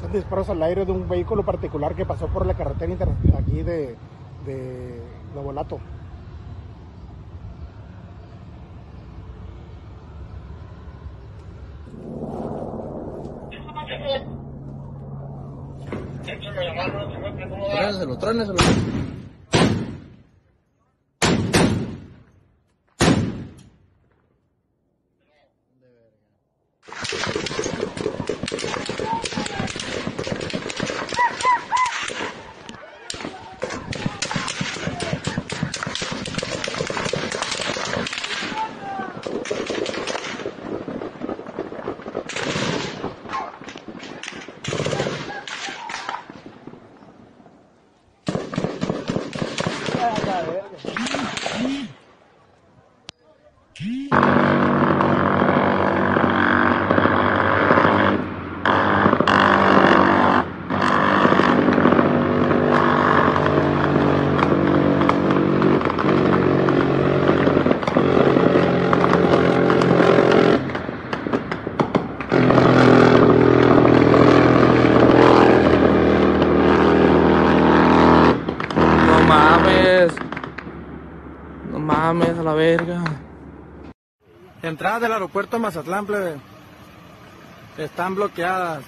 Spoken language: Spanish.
Son disparos al aire de un vehículo particular que pasó por la carretera aquí de, de Novolato. Tráneselo, tráneselo. Mames. Mames, a la verga. Entradas del aeropuerto Mazatlán, plebe. Están bloqueadas.